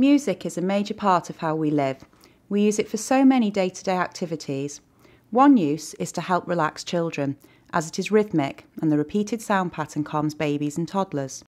Music is a major part of how we live. We use it for so many day to day activities. One use is to help relax children, as it is rhythmic and the repeated sound pattern calms babies and toddlers.